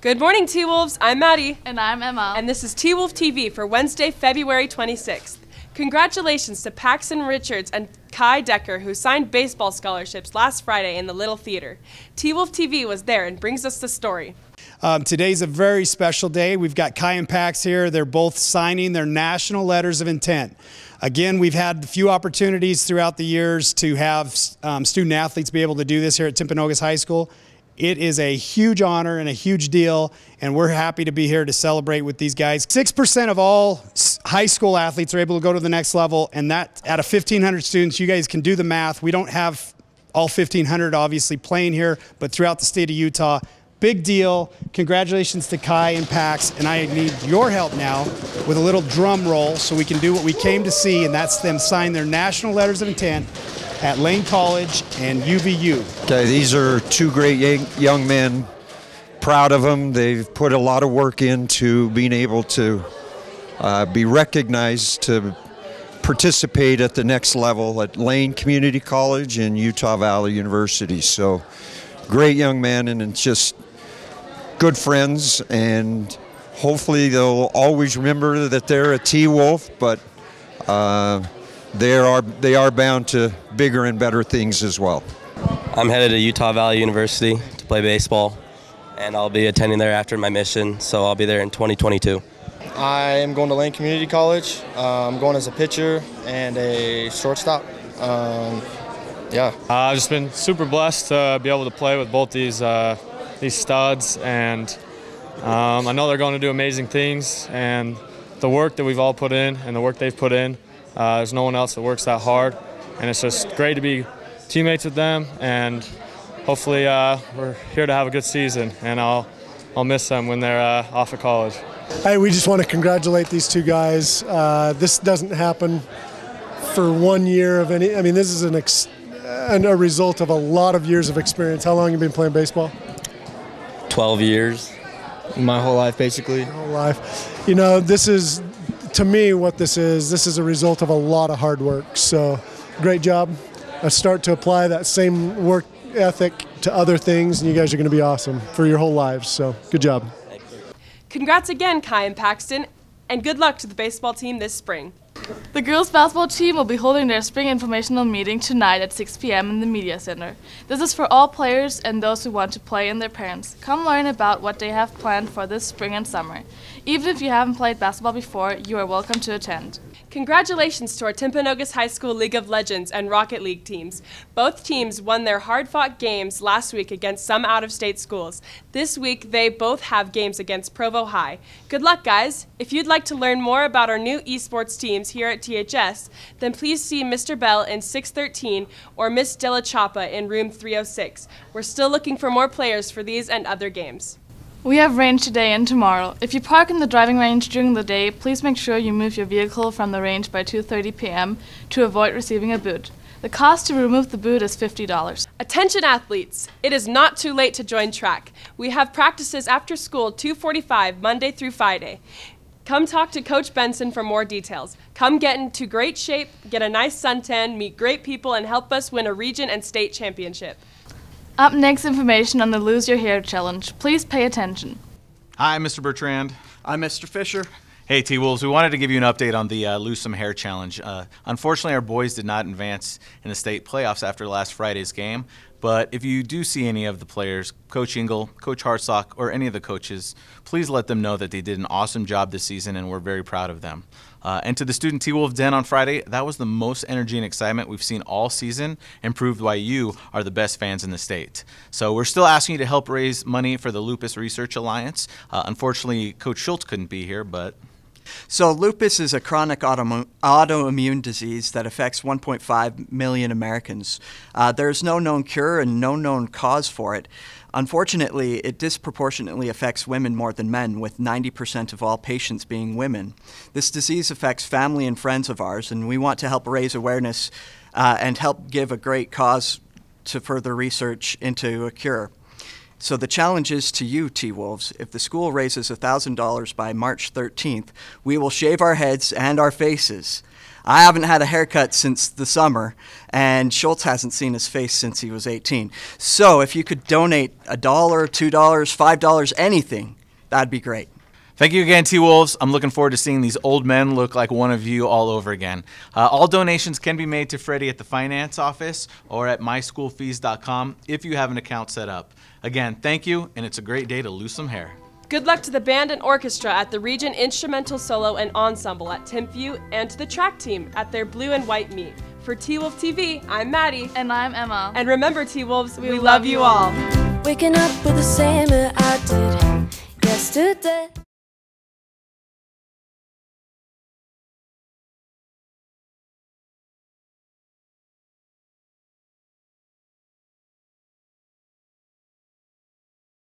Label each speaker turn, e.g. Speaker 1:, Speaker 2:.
Speaker 1: Good morning, T Wolves. I'm Maddie.
Speaker 2: And I'm Emma.
Speaker 1: And this is T Wolf TV for Wednesday, February 26th. Congratulations to Paxton Richards and Kai Decker, who signed baseball scholarships last Friday in the Little Theater. T Wolf TV was there and brings us the story.
Speaker 3: Um, today's a very special day. We've got Kai and Pax here. They're both signing their national letters of intent. Again, we've had a few opportunities throughout the years to have um, student athletes be able to do this here at Timpanogos High School. It is a huge honor and a huge deal, and we're happy to be here to celebrate with these guys. 6% of all high school athletes are able to go to the next level, and that out of 1,500 students, you guys can do the math. We don't have all 1,500 obviously playing here, but throughout the state of Utah, Big deal. Congratulations to Kai and Pax. And I need your help now with a little drum roll so we can do what we came to see, and that's them sign their national letters of intent at Lane College and UVU.
Speaker 4: Okay, these are two great young men. Proud of them. They've put a lot of work into being able to uh, be recognized to participate at the next level at Lane Community College and Utah Valley University. So, great young men, and it's just good friends, and hopefully they'll always remember that they're a T Wolf, but uh, they are they are bound to bigger and better things as well.
Speaker 5: I'm headed to Utah Valley University to play baseball, and I'll be attending there after my mission. So I'll be there in 2022.
Speaker 6: I am going to Lane Community College. Uh, I'm going as a pitcher and a shortstop. Um, yeah.
Speaker 7: Uh, I've just been super blessed to be able to play with both these uh, these studs, and um, I know they're going to do amazing things. And the work that we've all put in and the work they've put in, uh, there's no one else that works that hard, and it's just great to be teammates with them. And hopefully, uh, we're here to have a good season, and I'll I'll miss them when they're uh, off of college.
Speaker 8: Hey, we just want to congratulate these two guys. Uh, this doesn't happen for one year of any. I mean, this is an ex- and a result of a lot of years of experience. How long have you been playing baseball?
Speaker 5: 12 years.
Speaker 6: My whole life, basically.
Speaker 8: My whole life. You know, this is, to me, what this is. This is a result of a lot of hard work. So, great job. I start to apply that same work ethic to other things, and you guys are going to be awesome for your whole lives. So, good job.
Speaker 1: Congrats again, Kai and Paxton, and good luck to the baseball team this spring.
Speaker 2: The girls basketball team will be holding their spring informational meeting tonight at 6 p.m. in the Media Center. This is for all players and those who want to play and their parents. Come learn about what they have planned for this spring and summer. Even if you haven't played basketball before, you are welcome to attend.
Speaker 1: Congratulations to our Timpanogos High School League of Legends and Rocket League teams. Both teams won their hard fought games last week against some out of state schools. This week, they both have games against Provo High. Good luck, guys. If you'd like to learn more about our new esports teams here at THS, then please see Mr. Bell in 613 or Miss Della Chapa in room 306. We're still looking for more players for these and other games.
Speaker 2: We have range today and tomorrow. If you park in the driving range during the day, please make sure you move your vehicle from the range by 2:30 p.m. to avoid receiving a boot. The cost to remove the boot is $50.
Speaker 1: Attention athletes, it is not too late to join track. We have practices after school 2:45 Monday through Friday. Come talk to Coach Benson for more details. Come get into great shape, get a nice suntan, meet great people, and help us win a region and state championship.
Speaker 2: Up next, information on the Lose Your Hair Challenge. Please pay attention.
Speaker 9: Hi, Mr. Bertrand.
Speaker 10: I'm Mr. Fisher.
Speaker 9: Hey, T Wolves. We wanted to give you an update on the uh, Lose Some Hair Challenge. Uh, unfortunately, our boys did not advance in the state playoffs after last Friday's game. But if you do see any of the players, Coach Engel, Coach Hartsock, or any of the coaches, please let them know that they did an awesome job this season and we're very proud of them. Uh, and to the student T Wolf Den on Friday, that was the most energy and excitement we've seen all season and proved why you are the best fans in the state. So we're still asking you to help raise money for the Lupus Research Alliance. Uh, unfortunately, Coach Schultz couldn't be here, but
Speaker 10: so, lupus is a chronic autoimmune disease that affects 1.5 million Americans. Uh, there's no known cure and no known cause for it. Unfortunately, it disproportionately affects women more than men, with 90% of all patients being women. This disease affects family and friends of ours, and we want to help raise awareness uh, and help give a great cause to further research into a cure. So the challenge is to you, T Wolves. If the school raises $1,000 by March 13th, we will shave our heads and our faces. I haven't had a haircut since the summer, and Schultz hasn't seen his face since he was 18. So if you could donate a dollar, two dollars, five dollars, anything, that'd be great.
Speaker 9: Thank you again, T Wolves. I'm looking forward to seeing these old men look like one of you all over again. Uh, all donations can be made to Freddie at the finance office or at myschoolfees.com if you have an account set up. Again, thank you, and it's a great day to lose some hair.
Speaker 1: Good luck to the band and orchestra at the Region Instrumental Solo and Ensemble at Timpview and to the track team at their blue and white meet. For T Wolf TV, I'm Maddie.
Speaker 2: And I'm Emma.
Speaker 1: And remember, T Wolves, we, we, love, love you all.
Speaker 11: Waking up with the same that I did yesterday.